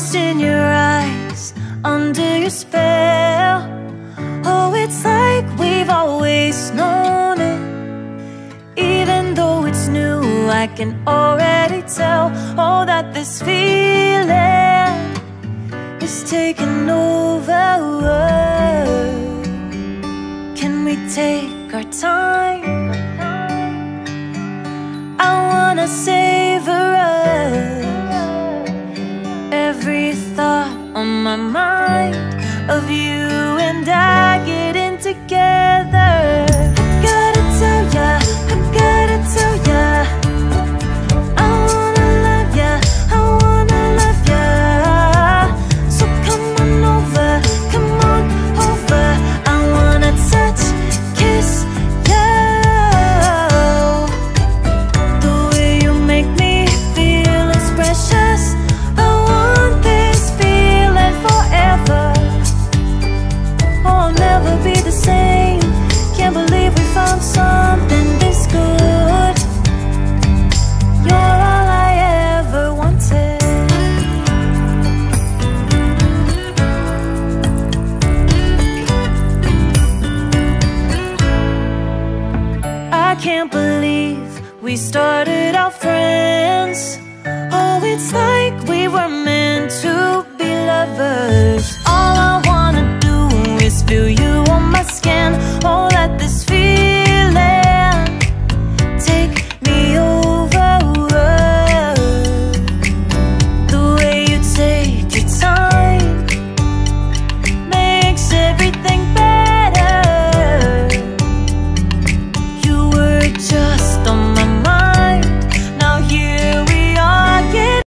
lost in your eyes, under your spell. Oh, it's like we've always known it. Even though it's new, I can already tell. Oh, that this feeling is taking over. Can we take our time? I wanna savor of you can't believe we started out friends.